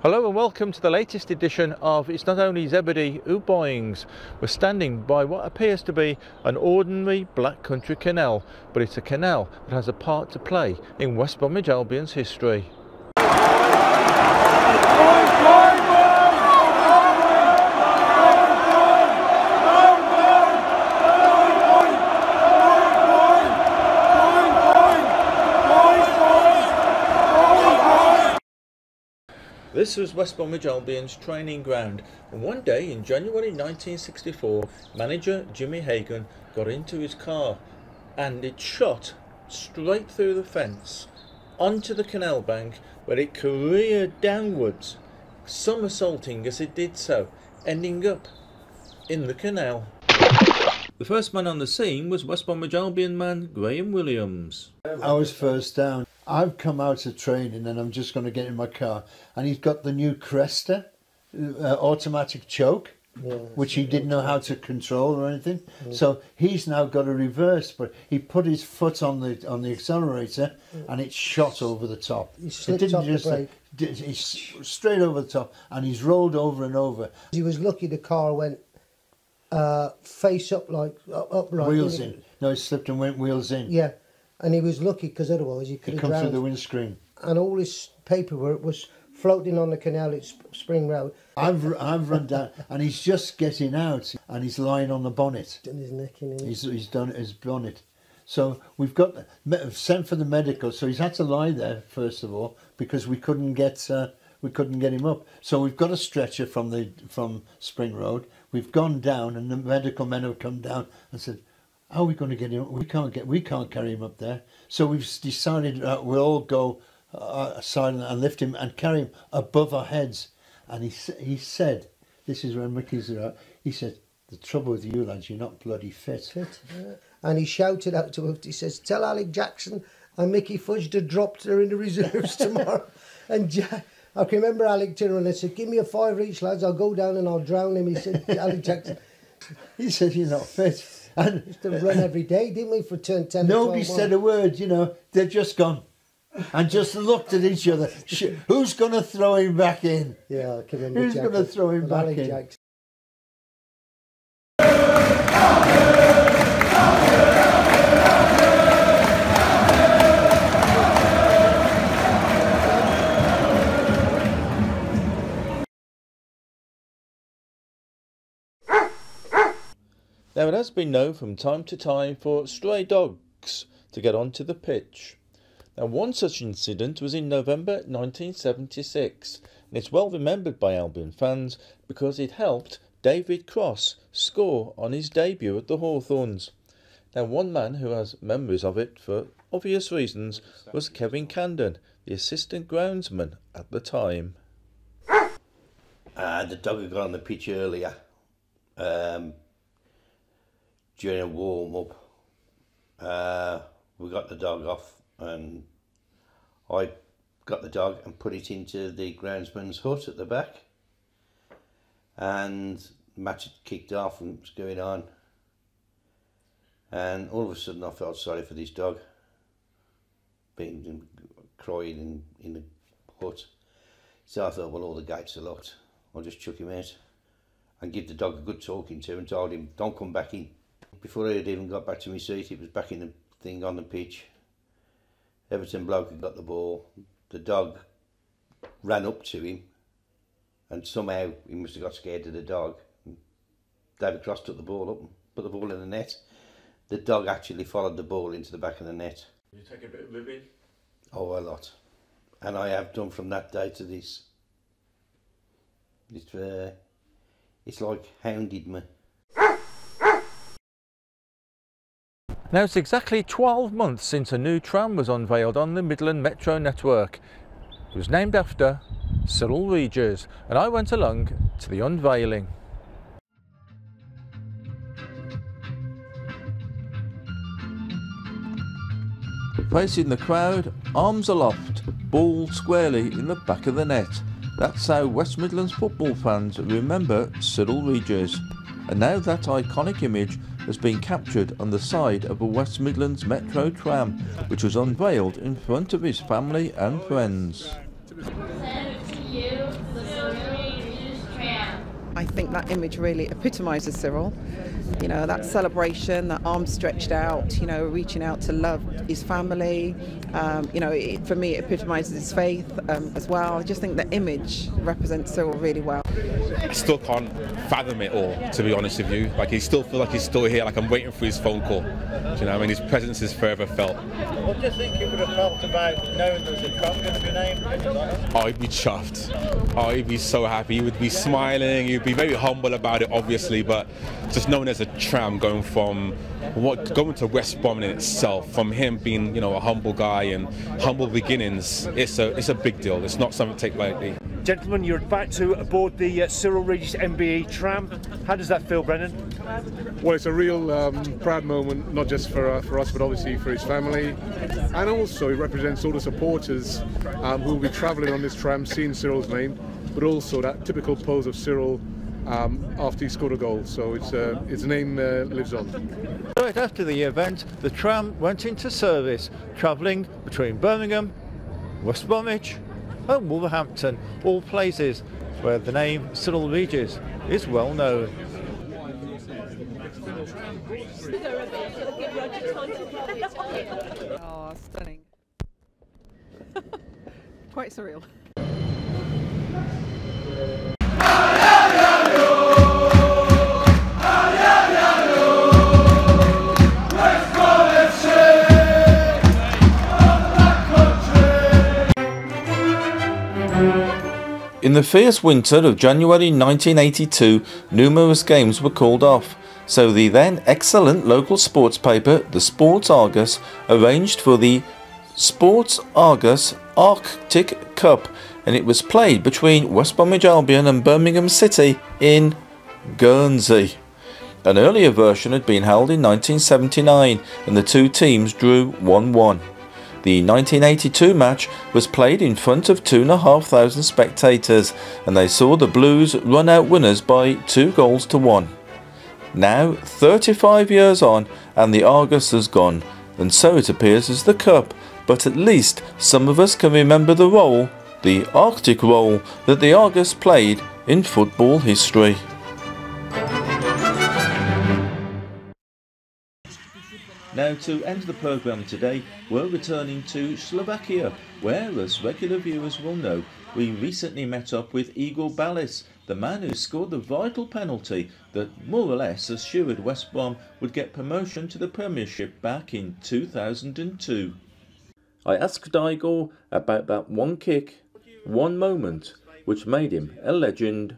Hello and welcome to the latest edition of It's Not Only Zebedee Who Boings. We're standing by what appears to be an ordinary Black Country canal, but it's a canal that has a part to play in West Bromwich Albion's history. This was West Bromwich Albion's training ground, and one day in January 1964, manager Jimmy Hagan got into his car and it shot straight through the fence onto the canal bank where it careered downwards, somersaulting as it did so, ending up in the canal. The first man on the scene was West Bromwich Albion man Graham Williams. I was first down. I've come out of training and I'm just going to get in my car. And he's got the new Cresta uh, automatic choke, which he didn't know how to control or anything. So he's now got a reverse, but he put his foot on the on the accelerator and it shot over the top. He It didn't off the just- brake. straight over the top and he's rolled over and over. He was lucky the car went uh, face up, like up, upright. wheels in. No, he slipped and went wheels in. Yeah, and he was lucky because otherwise he could have come through drowned. the windscreen. and all his paperwork was floating on the canal at Spring Road I've I've run down and he's just getting out and he's lying on the bonnet. and his neck in it. He's he's done his bonnet. So we've got sent for the medical. So he's had to lie there first of all because we couldn't get uh, we couldn't get him up. So we've got a stretcher from the from Spring Road. We've gone down and the medical men have come down and said, "How are we going to get him? We can't get we can't carry him up there." So we've decided uh, we'll all go uh, aside and- lift him and carry him above our heads. And he he said, "This is when Mickey's there." He said. The trouble with you lads, you're not bloody fit. Fit, yeah. And he shouted out to us, he says, Tell Alec Jackson and Mickey Fudge to drop her in the reserves tomorrow. and Jack, I can remember Alec around and said, Give me a five each, lads, I'll go down and I'll drown him. He said, Alec Jackson He said you're not fit. And used to run every day, didn't we, for turn 10 to nobody said a word, you know. They'd just gone and just looked at each other. Who's going to throw him back in? Yeah, I can remember Who's gonna throw him back in? Now, it has been known from time to time for stray dogs to get onto the pitch. Now, one such incident was in November 1976, and it's well remembered by Albion fans because it helped David Cross score on his debut at the Hawthorns. Now, one man who has memories of it for obvious reasons was Kevin Candon, the assistant groundsman at the time. Uh, the dog had got on the pitch earlier um, during a warm up. Uh, we got the dog off, and I got the dog and put it into the groundsman's hut at the back. And the match had kicked off and was going on. And all of a sudden, I felt sorry for this dog, being crying in, in the hut. So I thought, well, all the gates are locked. I'll just chuck him out and give the dog a good talking to and told him, don't come back in. Before I had even got back to my seat, it was back in the thing on the pitch. Everton bloke had got the ball. The dog ran up to him and somehow he must have got scared of the dog. David Cross took the ball up and put the ball in the net. The dog actually followed the ball into the back of the net. You take a bit of ribbon? Oh, a lot. And I have done from that day to this. It's, uh, it's like hounded me. Now it's exactly 12 months since a new tram was unveiled on the Midland Metro network. It was named after Cyrille Regis and I went along to the unveiling. Facing the crowd, arms aloft, ball squarely in the back of the net. That's how West Midlands football fans remember Cyrille Regis. And now that iconic image has been captured on the side of a West Midlands Metro tram, which was unveiled in front of his family and friends. I think that image really epitomises Cyrille you know, that celebration, that arm stretched out, you know, reaching out to love his family. Um, you know, it, for me, it epitomises his faith um, as well. I just think the image represents Cyrille really well. I still can't fathom it all, to be honest with you. Like, he still feels like he's still here, like I'm waiting for his phone call. Do you know, I mean, his presence is forever felt. What do you think you would have felt about knowing there's a tram going to be named? Oh, he'd be chuffed. Oh, he'd be so happy. He would be smiling. He'd be very humble about it, obviously, but just knowing there's a tram going from what going to West Brom in itself, from him being you know a humble guy and humble beginnings, it's a it's a big deal. It's not something to take lightly. Gentlemen, you're about to board the uh, Cyrille Regis MBE tram. How does that feel, Brendan? Well, it's a real um, proud moment, not just for uh, for us, but obviously for his family, and also it represents all the supporters um, who will be travelling on this tram, seeing Cyrille's name, but also that typical pose of Cyrille um, after he scored a goal. So it's, uh, his name uh, lives on. Right after the event, the tram went into service, travelling between Birmingham, West Bromwich, and Wolverhampton, all places where the name Cyrille Regis is well known. Oh, stunning. Quite surreal. In the fierce winter of January 1982, numerous games were called off, so the then excellent local sports paper, the Sports Argus, arranged for the Sports Argus Arctic Cup, and it was played between West Bromwich Albion and Birmingham City in Guernsey. An earlier version had been held in 1979, and the two teams drew 1 1. The 1982 match was played in front of 2,500 spectators and they saw the Blues run out winners by 2 goals to 1. Now, 35 years on, and the Argus has gone, and so it appears as the Cup, but at least some of us can remember the role, the Arctic role, that the Argus played in football history. Now, to end the programme today, we're returning to Slovakia, where, as regular viewers will know, we recently met up with Igor Balis, the man who scored the vital penalty that more or less assured West Brom would get promotion to the Premiership back in 2002. I asked Igor about that one kick, one moment, which made him a legend.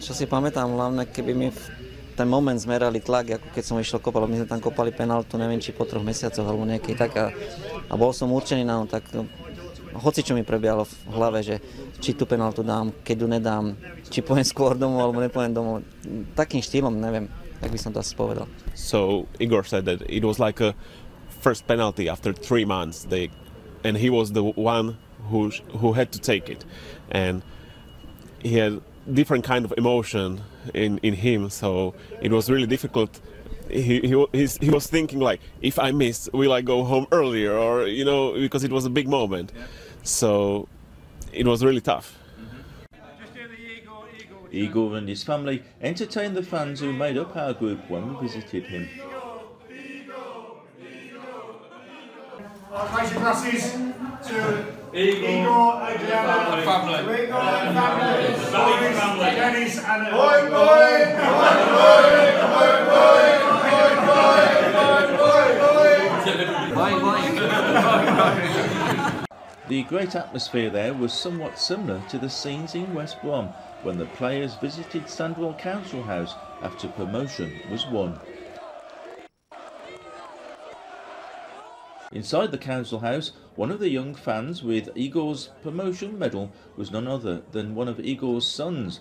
Čo si pamätám, hlavne keby mi v ten moment zmerali tlak, ako keď som išiel kopať, my sme tam kopali penaltu, neviem, či po troch mesiacoch alebo nejaký tak a, a bol som určený na on, tak no, hoci čo mi prebiehalo v hlave, že či tú penaltu dám, keď ju nedám, či pojem skôr domov alebo nepojem domov. Takým štýlom, neviem, jak by som to asi povedal. So Igor said that it was like a first penalty after three months. They, and he was the one who who had to take it, and he had different kind of emotion in, in him. So it was really difficult. He, he, he's, he was thinking like if i miss will i go home earlier? Or you know because it was a big moment. So it was really tough. Igor and his family entertained the fans who made up our group when we visited him. Raise your glasses to Igor, Adriana, family. Igor and family. Boris, Dennis and Boy, boy, The great atmosphere there was somewhat similar to the scenes in West Brom when the players visited Sandwell Council House after promotion was won. Inside the council house, one of the young fans with Igor's promotion medal was none other than one of Igor's sons.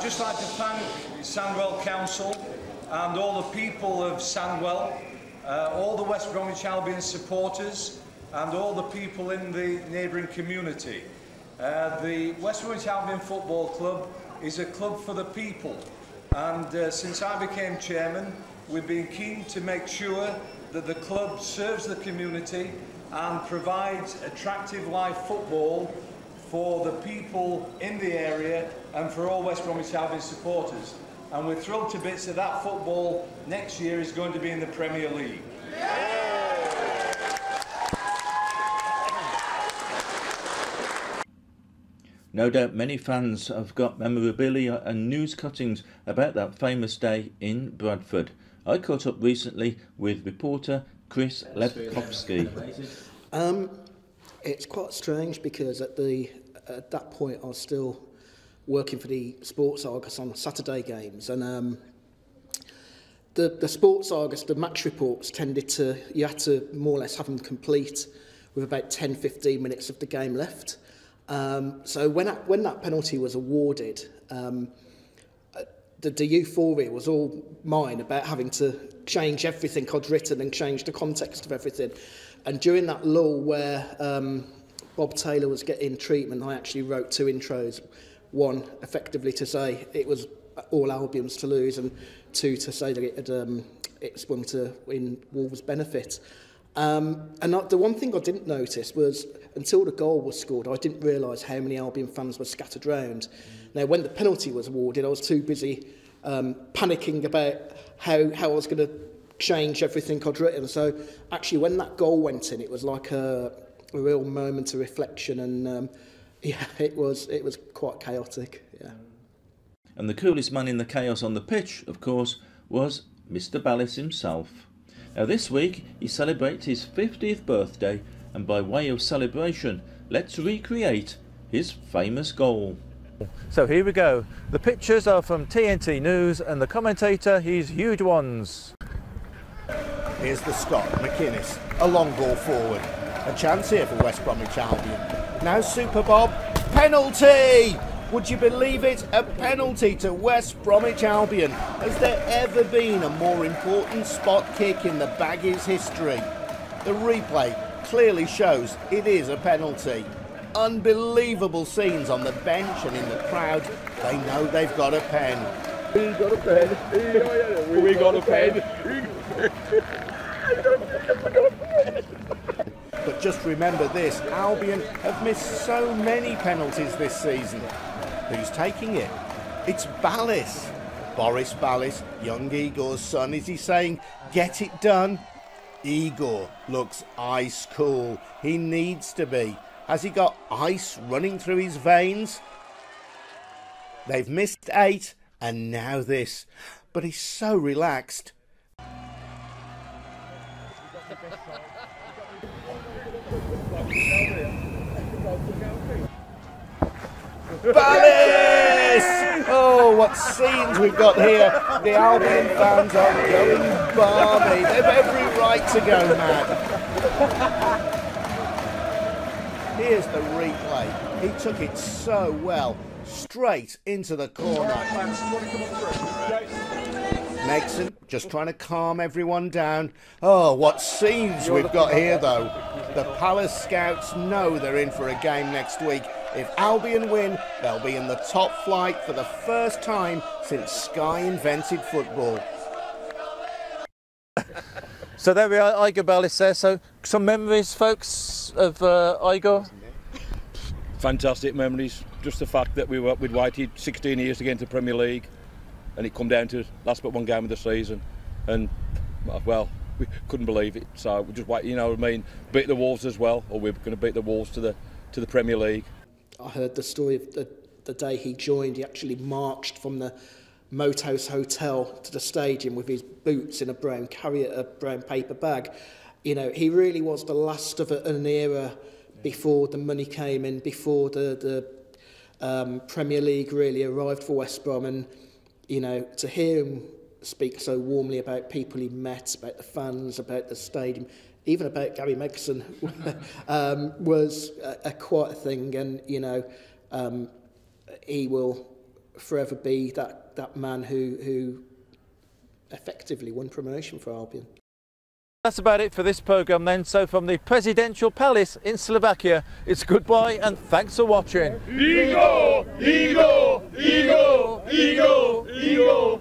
Just like to thank Sandwell Council and all the people of Sandwell, uh, all the West Bromwich Albion supporters and all the people in the neighbouring community. Uh, the West Bromwich Albion Football Club is a club for the people and uh, since I became chairman we've been keen to make sure that the club serves the community and provides attractive live football for the people in the area and for all West Bromwich Albion supporters. And we're thrilled to bits that that football next year is going to be in the Premier League. No doubt many fans have got memorabilia and news cuttings about that famous day in Bradford. I caught up recently with reporter Chris Lepowski. Um, it's quite strange because at the at that point I was still working for the Sports Argus on Saturday games and um, the, the Sports Argus, the match reports tended to, you had to more or less have them complete with about 10-15 minutes of the game left. Um, so when, that, when that penalty was awarded, um, uh, the, the euphoria was all mine about having to change everything I'd written and change the context of everything. And during that lull where um, Bob Taylor was getting treatment, I actually wrote two intros. One, effectively to say it was all Albion's to lose, and two, to say that it had um, it swung to in Wolves' benefit. Um, and I, the one thing I didn't notice was until the goal was scored, I didn't realise how many Albion fans were scattered around. Now, when the penalty was awarded, I was too busy um, panicking about how, how I was going to change everything I'd written. So, actually, when that goal went in, it was like a, a real moment of reflection, and um, yeah, it was it was quite chaotic. Yeah. And the coolest man in the chaos on the pitch, of course, was Mr. Balis himself. Now, this week he celebrates his 50th birthday, and by way of celebration, let's recreate his famous goal. So here we go. The pictures are from TNT News, and the commentator, he's huge ones. Here's the Scot, McInnes, a long ball forward. A chance here for West Bromwich Albion. Now Super Bob, penalty! Would you believe it? A penalty to West Bromwich Albion. Has there ever been a more important spot kick in the Baggies' history? The replay clearly shows it is a penalty. Unbelievable scenes on the bench and in the crowd. They know they've got a pen. We got a pen. We got a pen. But just remember this Albion have missed so many penalties this season. Who's taking it? It's Balis. Boris Balis, young Igor's son, is he saying, get it done? Igor looks ice cool. He needs to be. Has he got ice running through his veins? They've missed eight, and now this. But he's so relaxed. Balis! Oh, what scenes we've got here. The Albion fans are going barmy. They've every right to go mad. Here's the replay. He took it so well. Straight into the corner. Megson just trying to calm everyone down. Oh, what scenes we've got here, though. The Palace Scouts know they're in for a game next week. If Albion win, they'll be in the top flight for the first time since Sky invented football. So there we are, Igor Balis there. So some memories, folks, of uh, Igor? Fantastic memories. Just the fact that we were with Whitey 16 years to get into Premier League and it come down to last but one game of the season and well we couldn't believe it so we just wait you know what I mean beat the Wolves as well or we we're going to beat the Wolves to the to the Premier League I heard the story of the, the day he joined he actually marched from the Moathouse Hotel to the stadium with his boots in a brown carrier a brown paper bag. You know he really was the last of an era before the money came in before the the um, Premier League really arrived for West Brom. And you know, to hear him speak so warmly about people he met, about the fans, about the stadium, even about Gary Megson, um, was a, a quite a thing. And, you know, um, he will forever be that, that man who, who effectively won promotion for Albion. That's about it for this programme then. So from the Presidential Palace in Slovakia, it's goodbye and thanks for watching. Ego! Ego! Ego! Ego! Ego!